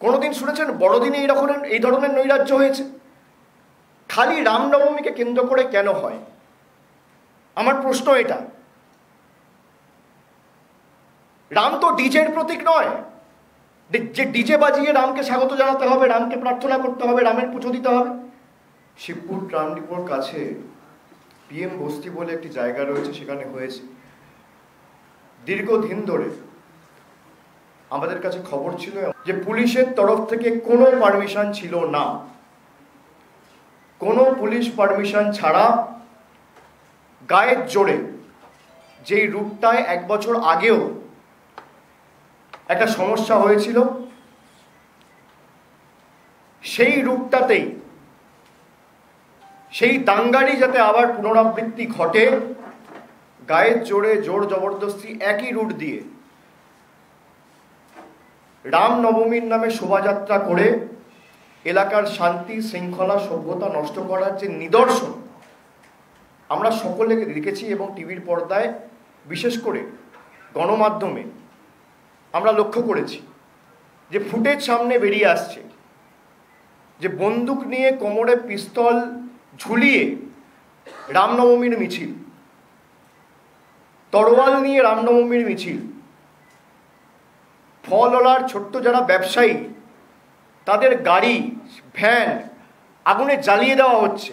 কোনোদিন শুনেছেন বড়দিনে এই রকমের এই ধরনের নৈরাজ্য হয়েছে? খালি রামনবমীকে কেন্দ্র করে কেন হয়? আমার প্রশ্ন এটা। রাম তো ডিজের প্রতীক নয়। যে ডিজে বাজিয়ে রামকে স্বাগত জানাতে হবে, রামকে প্রার্থনা করতে হবে, রামের পুজো দিতে হবে। শিবপুর রামডিপোর কাছে পিএম বস্তি বলে একটি জায়গা রয়েছে, সেখানে হয়েছে। দীর্ঘদিন ধরে আমাদের কাছে খবর ছিল যে পুলিশের তরফ থেকে কোনো পারমিশন ছিল না। কোনো পুলিশ পারমিশন ছাড়া গায়ের জোরে যেই রুটটায় এক বছর আগেও একটা সমস্যা হয়েছিল, সেই রূপটাতেই, সেই দাঙ্গারই যাতে আবার পুনরাবৃত্তি ঘটে গায়ের জোরে জোর জবরদস্তি একই রুট দিয়ে রামনবমীর নামে শোভাযাত্রা করে এলাকার শান্তি, শৃঙ্খলা, সভ্যতা নষ্ট করার যে নিদর্শন, আমরা সকলে দেখেছি এবং টিভির পর্দায় বিশেষ করে গণমাধ্যমে আমরা লক্ষ্য করেছি যে ফুটেজ সামনে বেরিয়ে আসছে, যে বন্দুক নিয়ে কোমরে পিস্তল ঝুলিয়ে রামনবমীর মিছিল, তরোয়াল নিয়ে রামনবমীর মিছিল ফলওয়ালার ছোট্ট যারা ব্যবসায়ী, তাদের গাড়ি, ভ্যান আগুনে জ্বালিয়ে দেওয়া হচ্ছে।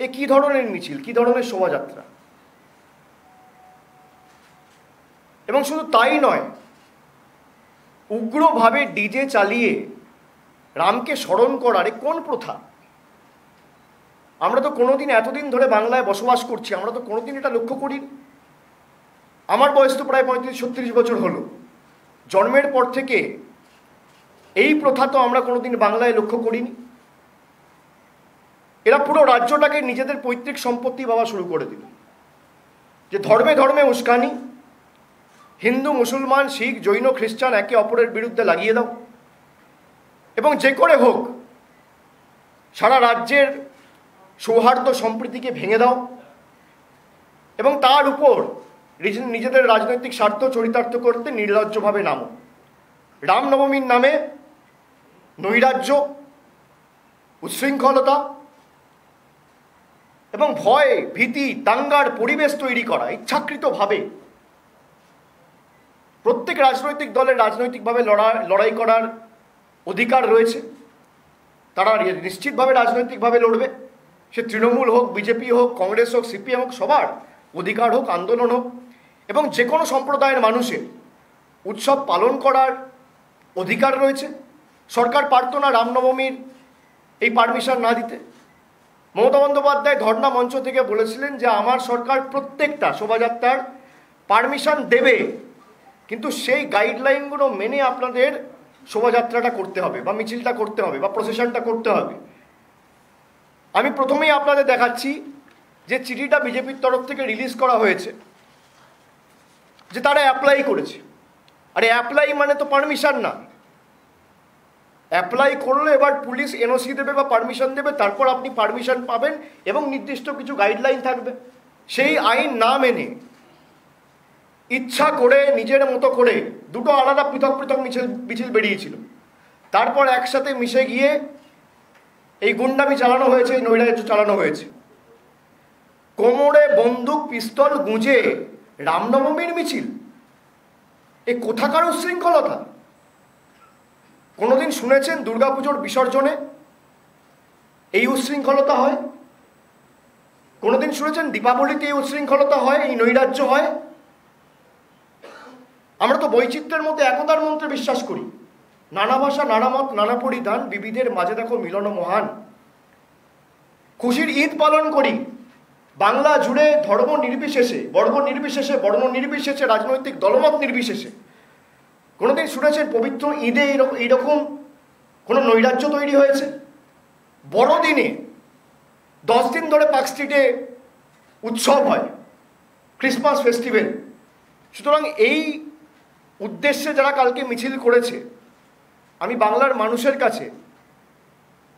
এ কি ধরনের মিছিল? কি ধরনের শোভাযাত্রা? এবং শুধু তাই নয়, উগ্রভাবে ডিজে চালিয়ে রামকে স্মরণ করার এ কোন প্রথা? আমরা তো কোনোদিন এতদিন ধরে বাংলায় বসবাস করছি, আমরা তো কোনোদিন এটা লক্ষ্য করি আমার বয়স তো প্রায় পঁয়ত্রিশ, ছত্রিশ বছর হলো। জন্মের পর থেকে এই প্রথা তো আমরা কোনোদিন বাংলায় লক্ষ্য করিনি। এরা পুরো রাজ্যটাকে নিজেদের পৈতৃক সম্পত্তি ভাবা শুরু করে দিল। যে ধর্মে ধর্মে উস্কানি, হিন্দু, মুসলমান, শিখ, জৈন, খ্রিস্টান একে অপরের বিরুদ্ধে লাগিয়ে দাও। এবং যে করে হোক, সারা রাজ্যের সৌহার্দ্য সম্প্রীতিকে ভেঙে দাও। এবং তার উপর নিজেদের রাজনৈতিক স্বার্থ চরিতার্থ করতে নির্লজ্জভাবে নামো। রামনবমীর নামে নৈরাজ্য, উচ্ছৃঙ্খলতা এবং ভয়, ভীতি, দাঙ্গার পরিবেশ তৈরি করা ইচ্ছাকৃতভাবে প্রত্যেক রাজনৈতিক দলের রাজনৈতিকভাবে লড়াই লড়াই করার অধিকার রয়েছে। তারা নিশ্চিতভাবে রাজনৈতিকভাবে লড়বে। সে তৃণমূল হোক, বিজেপি হোক, কংগ্রেস হোক, সিপিএম হোক, সবার অধিকার হোক, আন্দোলন হোক। এবং যে কোনো সম্প্রদায়ের মানুষের উৎসব পালন করার অধিকার রয়েছে। সরকার পারত না রামনবমীর এই পারমিশন না দিতে। মমতা বন্দ্যোপাধ্যায় ধর্ণা মঞ্চ থেকে বলেছিলেন যে, আমার সরকার প্রত্যেকটা শোভাযাত্রার পারমিশন দেবে, কিন্তু সেই গাইডলাইনগুলো মেনে আপনাদের শোভাযাত্রাটা করতে হবে বা মিছিলটা করতে হবে বা প্রসেশনটা করতে হবে। আমি প্রথমেই আপনাদের দেখাচ্ছি যে চিঠিটা বিজেপির তরফ থেকে রিলিজ করা হয়েছে। যে তারা অ্যাপ্লাই করেছে। আরে অ্যাপ্লাই মানে তো পারমিশন না। অ্যাপ্লাই করলে, এবার পুলিশ এনওসি দেবে বা পারমিশন দেবে, তারপর আপনি পারমিশন পাবেন এবং নির্দিষ্ট কিছু গাইডলাইন থাকবে। সেই আইন না মেনে, ইচ্ছা করে, নিজের মতো করে দুটো আলাদা পৃথক পৃথক মিছিল মিছিল বেরিয়েছিল। তারপর একসাথে মিশে গিয়ে এই গুন্ডামি চালানো হয়েছে নৈরাজ্য চালানো হয়েছে। কোমরে বন্দুক, পিস্তল গুঁজে রামনবমীর মিছিল। এ কোথাকার উশৃঙ্খলতা? কোনোদিন শুনেছেন দুর্গাপুজোর বিসর্জনে? এই উশৃঙ্খলতা হয়? কোনোদিন শুনেছেন দীপাবলিতে এই উশৃঙ্খলতা হয়? এই নৈরাজ্য হয়? আমরা তো বৈচিত্র্যের মধ্যে একতার মন্ত্রে বিশ্বাস করি। নানা ভাষা, নানা মত, নানা পরিধান, বিবিধের মাঝে দেখো মিলন মহান। খুশির ঈদ পালন করি। বাংলা জুড়ে ধর্ম নির্বিশেষে, বর্গ নির্বিশেষে, বর্ণ নির্বিশেষে, রাজনৈতিক দলমত নির্বিশেষে। কোনোদিন শুনেছেন পবিত্র ঈদে এইরকম কোনো নৈরাজ্য তৈরি হয়েছে? বড়দিনে, দশ দিন ধরে পার্ক স্ট্রিটে উৎসব হয়, ক্রিসমাস ফেস্টিভ্যাল। সুতরাং এই উদ্দেশ্যে যারা কালকে মিছিল করেছে, আমি বাংলার মানুষের কাছে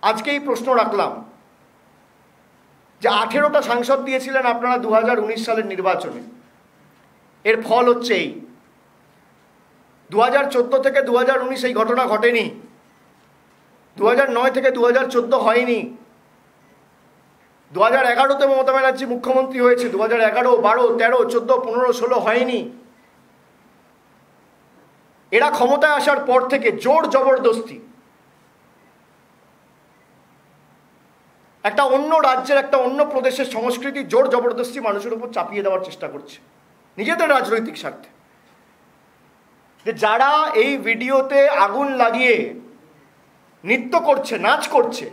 আজকে এই প্রশ্ন রাখলাম যে আঠেরোটা সাংসদ দিয়েছিলেন আপনারা দু হাজার উনিশ সালের নির্বাচনে। এর ফল হচ্ছে এই। দু হাজার চোদ্দ থেকে দু হাজার উনিশ এই ঘটনা ঘটেনি। দু হাজার নয় থেকে দু হাজার চোদ্দ হয়নি। দু হাজার এগারোতে মমতা ব্যানার্জি মুখ্যমন্ত্রী হয়েছে। দু হাজার এগারো, বারো, তেরো, চোদ্দ, পনেরো, ষোলো হয়নি। এরা ক্ষমতায় আসার পর থেকে জোর জবরদস্তি। একটা অন্য রাজ্যের, একটা অন্য প্রদেশের সংস্কৃতি জোর জবরদস্তি মানুষের উপর চাপিয়ে দেওয়ার চেষ্টা করছে। নিজেদের রাজনৈতিক স্বার্থে। যে যারা এই ভিডিওতে আগুন লাগিয়ে নৃত্য করছে, নাচ করছে,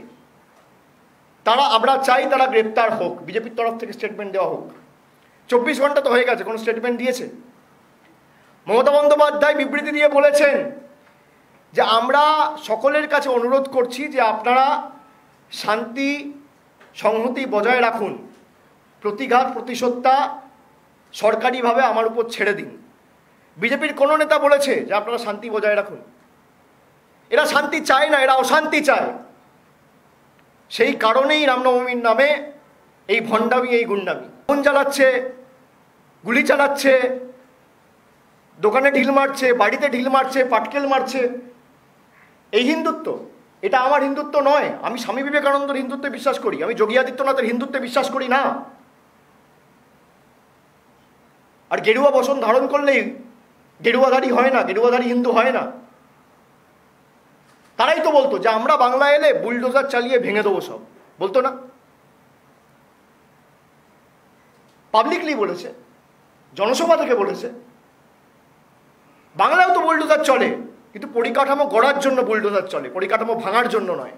তারা, আমরা চাই তারা গ্রেপ্তার হোক। বিজেপির তরফ থেকে স্টেটমেন্ট দেওয়া হোক। চব্বিশ ঘণ্টা তো হয়ে গেছে, কোনো স্টেটমেন্ট দিয়েছে? মমতা বন্দ্যোপাধ্যায় বিবৃতি দিয়ে বলেছেন যে, আমরা সকলের কাছে অনুরোধ করছি যে, আপনারা শান্তি সংহতি বজায় রাখুন। প্রতিঘাত প্রতিশোধটা সরকারিভাবে আমার উপর ছেড়ে দিন। বিজেপির কোনো নেতা বলেছে যে আপনারা শান্তি বজায় রাখুন। এরা শান্তি চায় না, এরা অশান্তি চায়। সেই কারণেই রামনবমীর নামে এই ভণ্ডামি, এই গুন্ডামি। ফোন চালাচ্ছে, গুলি চালাচ্ছে, দোকানে ঢিল মারছে, বাড়িতে ঢিল মারছে, পাটকেল মারছে। এই হিন্দুত্ব। এটা আমার হিন্দুত্ব নয়। আমি স্বামী বিবেকানন্দর হিন্দুত্বে বিশ্বাস করি। আমি যোগী আদিত্যনাথের হিন্দুত্বে বিশ্বাস করি না। আর গেরুয়া বসন ধারণ করলেই গেরুয়াধারী হয় না, গেরুয়াধারী হিন্দু হয় না। তারাই তো বলতো যে আমরা বাংলা এলে বুলডোজার চালিয়ে ভেঙে দেবো সব। বলতো না? পাবলিকলি বলেছে, জনসভা থেকে বলেছে বাংলায় তো বুলডোজার চলে। কিন্তু পরিকাঠামো গড়ার জন্য বুলডোজার চলে পরিকাঠামো ভাঙার জন্য নয়।